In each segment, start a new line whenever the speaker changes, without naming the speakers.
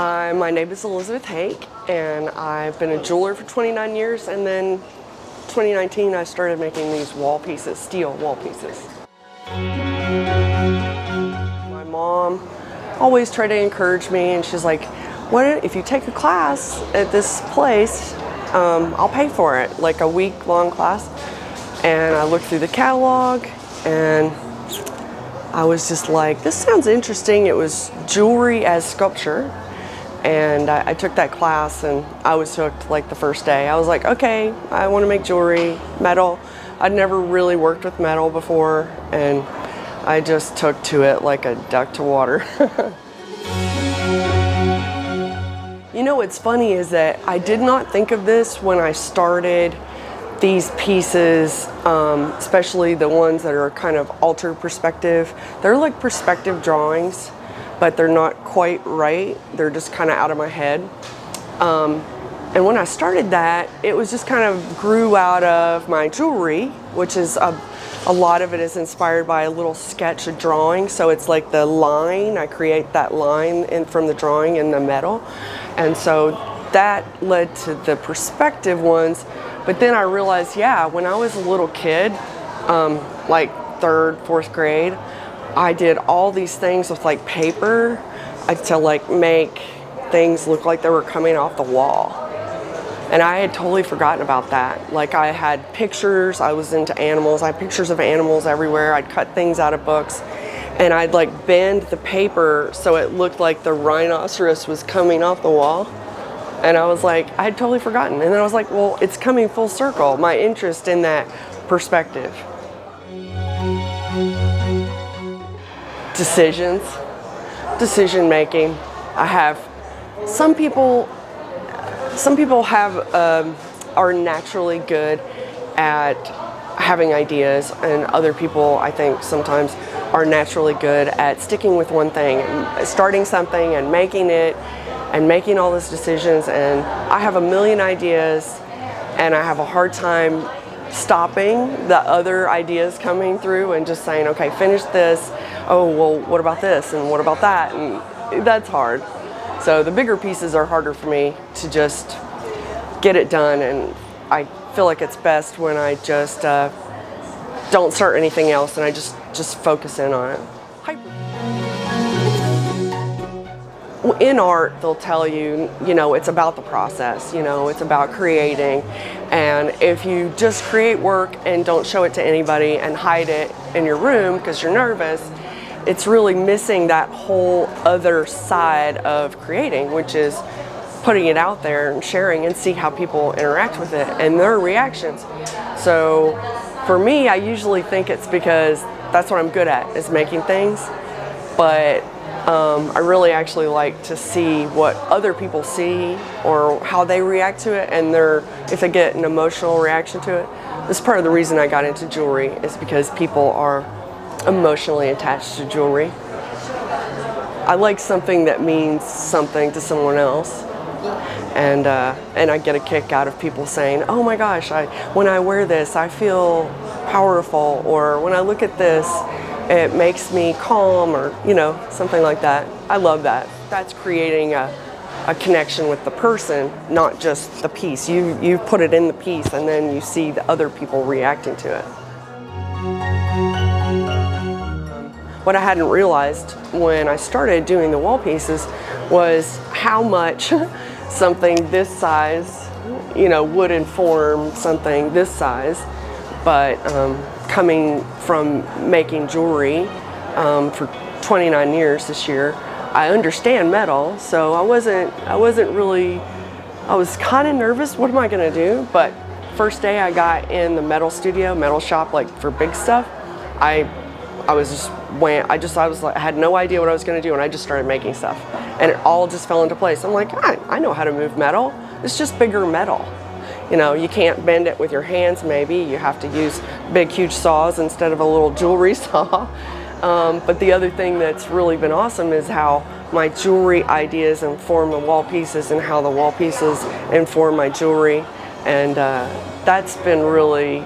Uh, my name is Elizabeth Hake, and I've been a jeweler for 29 years, and then 2019 I started making these wall pieces, steel wall pieces. My mom always tried to encourage me, and she's like, what if you take a class at this place, um, I'll pay for it, like a week long class. And I looked through the catalog and I was just like, this sounds interesting. It was jewelry as sculpture. And I, I, took that class and I was hooked like the first day. I was like, okay, I want to make jewelry, metal. I'd never really worked with metal before and I just took to it like a duck to water. you know what's funny is that I did not think of this when I started these pieces, um, especially the ones that are kind of altered perspective. They're like perspective drawings but they're not quite right. They're just kind of out of my head. Um, and when I started that, it was just kind of grew out of my jewelry, which is a, a lot of it is inspired by a little sketch, a drawing. So it's like the line, I create that line in, from the drawing in the metal. And so that led to the perspective ones. But then I realized, yeah, when I was a little kid, um, like third, fourth grade, I did all these things with like paper to like make things look like they were coming off the wall. And I had totally forgotten about that. Like I had pictures, I was into animals, I had pictures of animals everywhere. I'd cut things out of books and I'd like bend the paper so it looked like the rhinoceros was coming off the wall. And I was like, I had totally forgotten. And then I was like, well, it's coming full circle, my interest in that perspective decisions, decision making. I have some people. Some people have um, are naturally good at having ideas, and other people, I think, sometimes are naturally good at sticking with one thing, and starting something and making it, and making all those decisions. And I have a million ideas, and I have a hard time stopping the other ideas coming through and just saying, okay, finish this. Oh, well, what about this? And what about that? And that's hard. So the bigger pieces are harder for me to just get it done. And I feel like it's best when I just uh, don't start anything else and I just, just focus in on it. in art, they'll tell you, you know, it's about the process, you know, it's about creating. And if you just create work and don't show it to anybody and hide it in your room because you're nervous, it's really missing that whole other side of creating, which is putting it out there and sharing and see how people interact with it and their reactions. So for me, I usually think it's because that's what I'm good at is making things. But um, I really actually like to see what other people see or how they react to it and their if they get an emotional reaction to it. This is part of the reason I got into jewelry is because people are emotionally attached to jewelry. I like something that means something to someone else. And, uh, and I get a kick out of people saying, oh my gosh, I, when I wear this, I feel powerful, or when I look at this, it makes me calm or you know something like that i love that that's creating a, a connection with the person not just the piece you you put it in the piece and then you see the other people reacting to it what i hadn't realized when i started doing the wall pieces was how much something this size you know would inform something this size but um, coming from making jewelry um, for 29 years this year, I understand metal, so I wasn't I wasn't really I was kind of nervous. What am I gonna do? But first day I got in the metal studio, metal shop, like for big stuff. I I was just went. I just I was like I had no idea what I was gonna do, and I just started making stuff, and it all just fell into place. I'm like I, I know how to move metal. It's just bigger metal. You know, you can't bend it with your hands maybe. You have to use big, huge saws instead of a little jewelry saw. Um, but the other thing that's really been awesome is how my jewelry ideas inform the wall pieces and how the wall pieces inform my jewelry. And uh, that's been really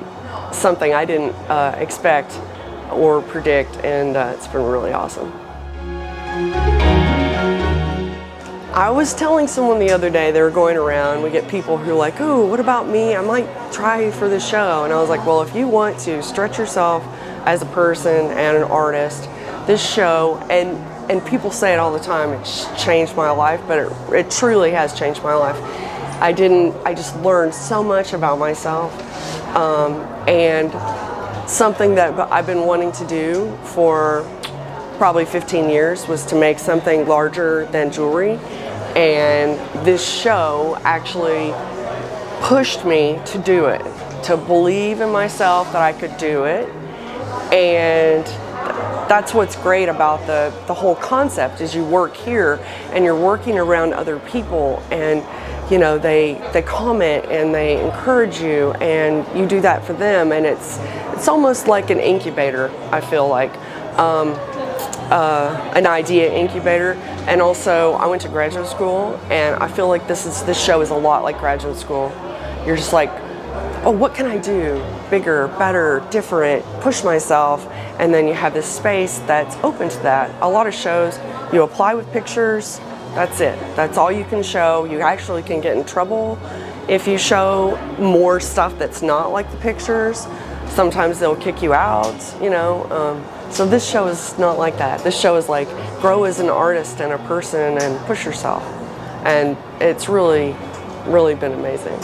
something I didn't uh, expect or predict, and uh, it's been really awesome. I was telling someone the other day, they were going around, we get people who are like, oh, what about me? I might try for the show. And I was like, well, if you want to stretch yourself as a person and an artist, this show, and, and people say it all the time, it's changed my life, but it, it truly has changed my life. I didn't, I just learned so much about myself. Um, and something that I've been wanting to do for probably 15 years was to make something larger than jewelry. And this show actually pushed me to do it, to believe in myself that I could do it. And that's what's great about the, the whole concept is you work here and you're working around other people and you know they they comment and they encourage you and you do that for them and it's it's almost like an incubator I feel like. Um, uh, an idea incubator. And also I went to graduate school and I feel like this is this show is a lot like graduate school. You're just like oh what can I do? Bigger better different push myself. And then you have this space that's open to that. A lot of shows you apply with pictures that's it that's all you can show you actually can get in trouble if you show more stuff that's not like the pictures sometimes they'll kick you out you know um, so this show is not like that. This show is like grow as an artist and a person and push yourself. And it's really, really been amazing.